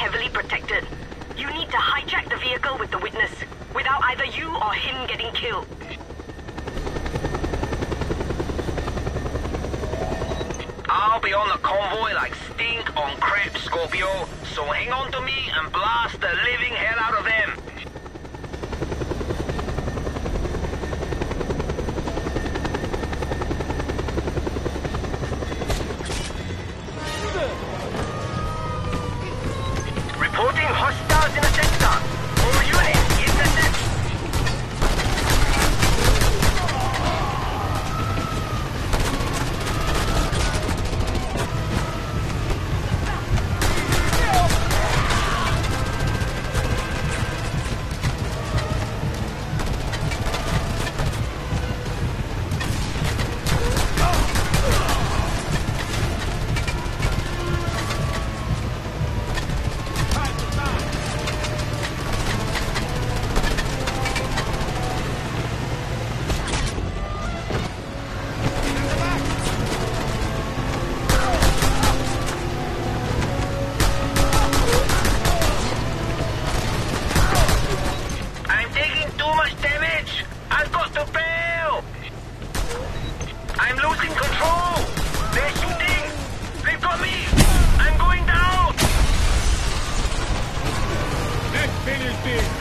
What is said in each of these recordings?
heavily protected. You need to hijack the vehicle with the witness, without either you or him getting killed. I'll be on the convoy like stink on crap, Scorpio, so hang on to me and blast the living hell out of them. Too much damage. I've got to bail. I'm losing control. They're shooting. They've got me. I'm going down. Let's finish this!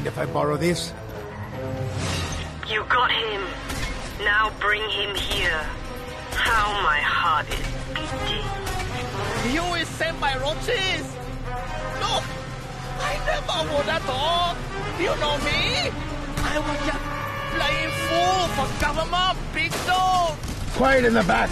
Mind if I borrow this? You got him. Now bring him here. How my heart is beating. You will save my roaches! Look! I never would have thought! You know me? I was just playing fool for government, big dog! Quiet in the back!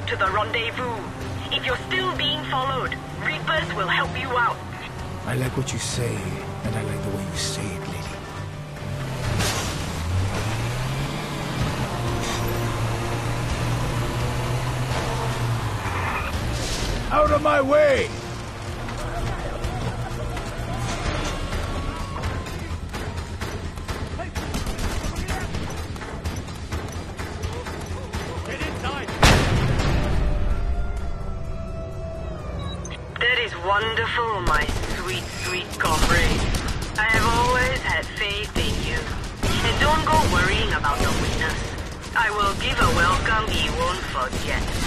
Up to the rendezvous. If you're still being followed, Reapers will help you out. I like what you say, and I like the way you say it, lady. Out of my way! sweet, sweet comrade. I have always had faith in you. And don't go worrying about the witness. I will give a welcome he won't forget.